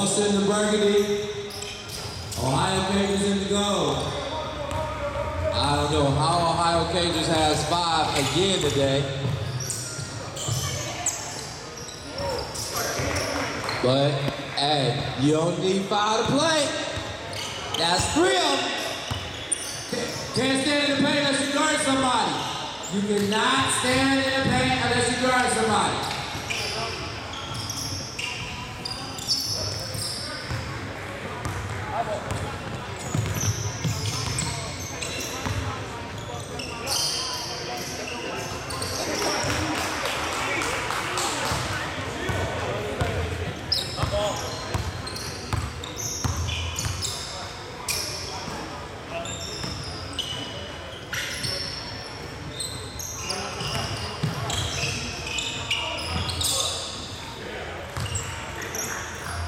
Walson the burgundy. Ohio Cagers in the gold. I don't know how Ohio Cagers has five again today. But, hey, you don't need five to play. That's real. Can't stand in the paint unless you guard somebody. You cannot stand in the paint unless you guard somebody.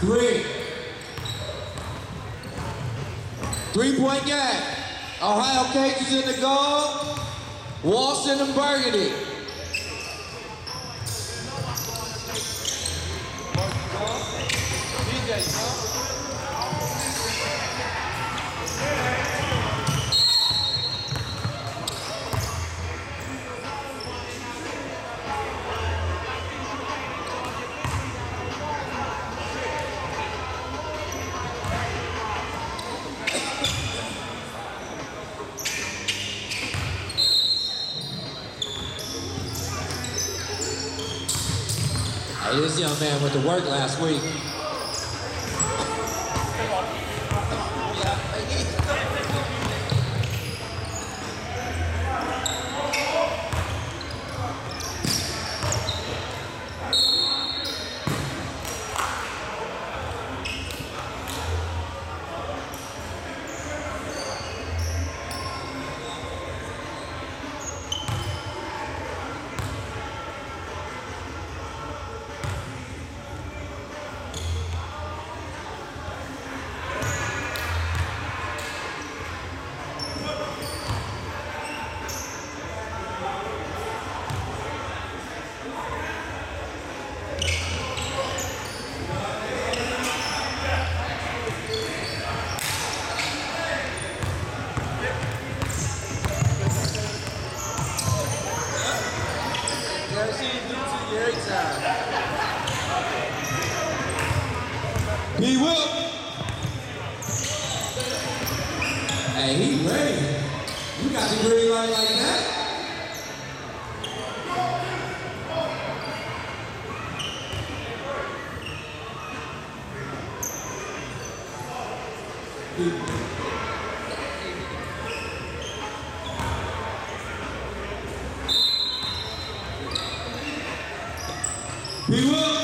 Three. Three-point game. Ohio Cagers in the goal. Walson and Burgundy. Hey, young man went to work last week. He will. Hey, he ready. Got the like that will.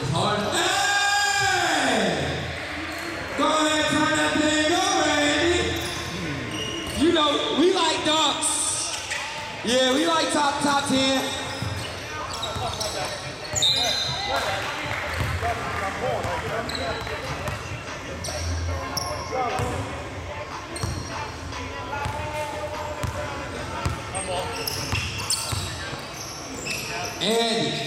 It's hard. Hey! Go ahead, turn that thing over, Andy. You know, we like dunks. Yeah, we like top, top 10. Andy.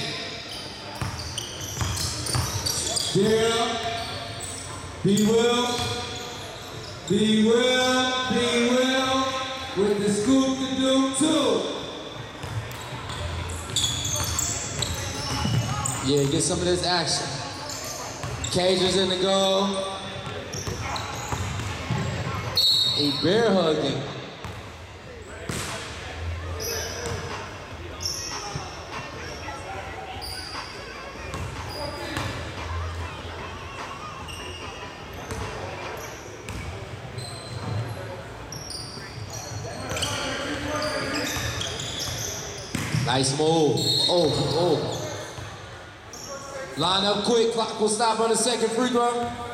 Still. Be will. Be will. Be will. With the scoop to do too. Yeah, get some of this action. Cagers in the goal. He bear hugging. Nice move. Oh, oh. Line up quick. Clock will stop on the second free throw.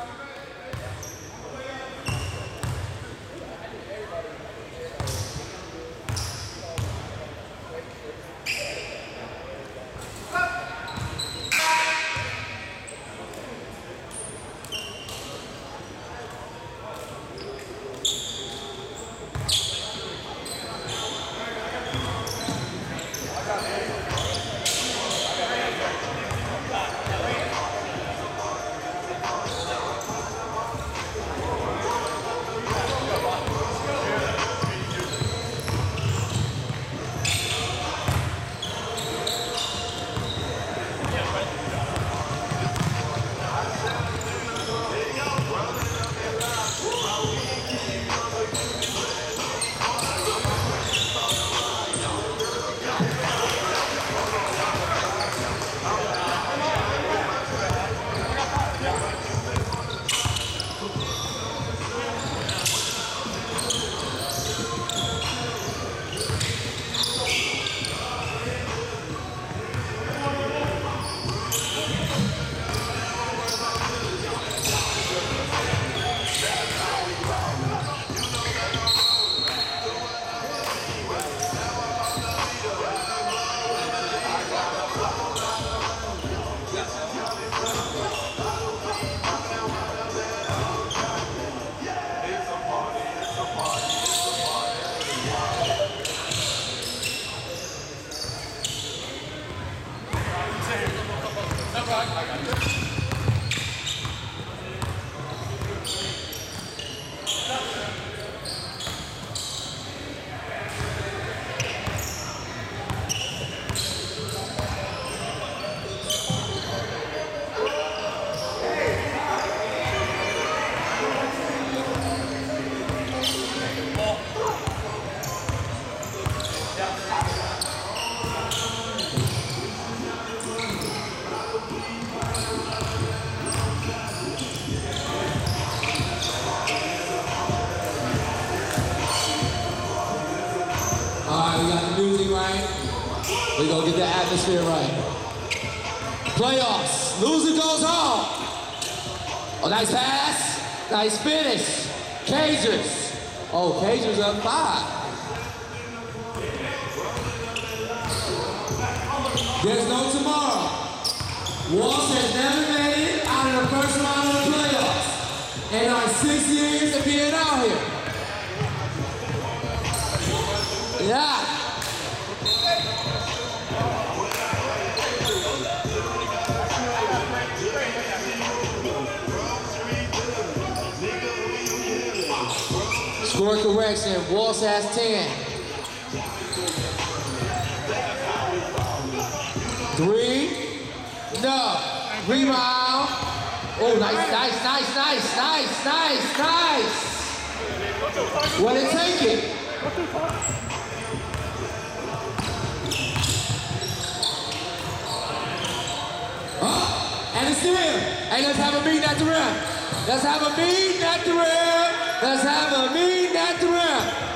Atmosphere right. Playoffs. Loser goes home. Oh, nice pass. Nice finish. Cagers. Oh, Cagers up five. There's no tomorrow. Walsh has never made it out of the first round of the playoffs in our six years of being out here. Yeah. Score correction. Walsh has 10. Three. No. Rebound. Oh, nice, nice, nice, nice, nice, nice, nice. What it take it? And it's still. Hey, let's have a meeting at the rim. Let's have a meeting at the rim. Let's have a meeting at the rim.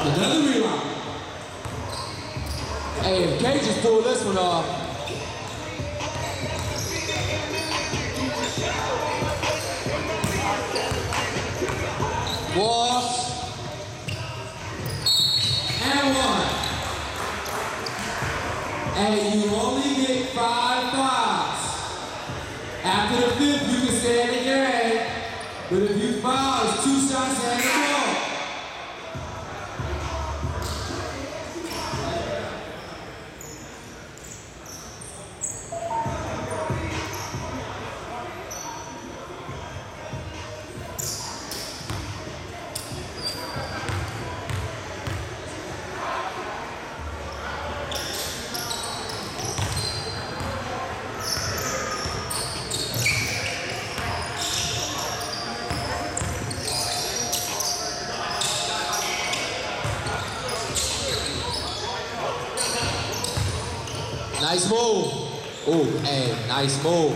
Another rebound. Hey, if Cage just pull this one off. Walsh. And one. And you five. After the fifth, you can stand again. But if you foul, it's two shots and the ball. Nice move. Oh, hey, nice move.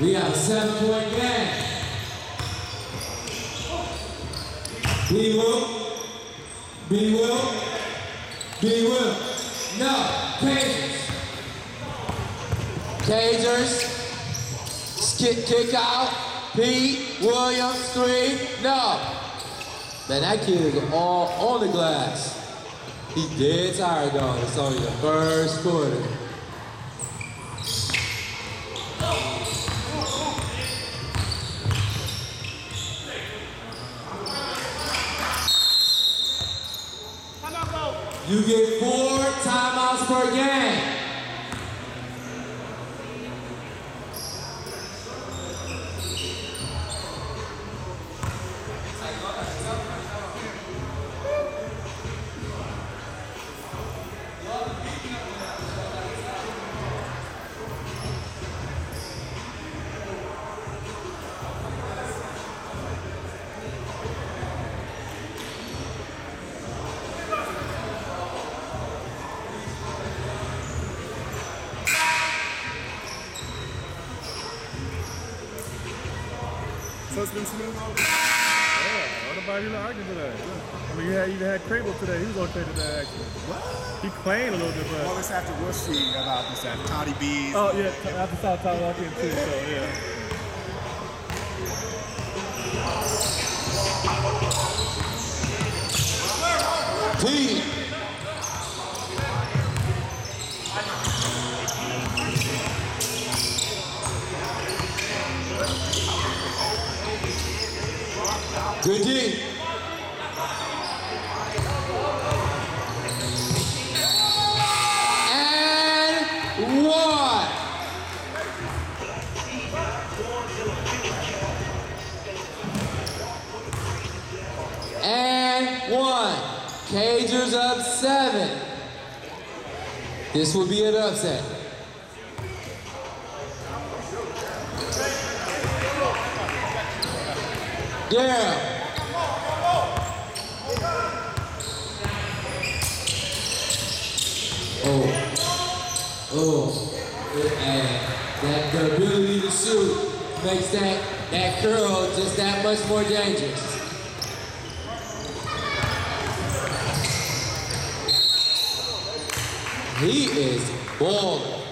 We have a seven point game. B Will. B Will. B Will. No. Cagers. Cagers. Kick, kick out. Pete Williams, three. No. Man, that kid is all on the glass. He dead tired though. It's only the first quarter. You get four timeouts per game. So it's been smooth over Yeah, nobody really arguing today. Yeah. I mean, you had, even had Crable today. He was okay today, actually. What? He claimed a little bit, but... Always have to whooshy about this at Toddy B's. Oh, yeah, after South Tower walk in, too, so, yeah. Pete. D. And one. And one. Cagers up seven. This will be an upset. Yeah. Oh. Oh. And that the ability to shoot makes that That curl just that much more dangerous. He is balling.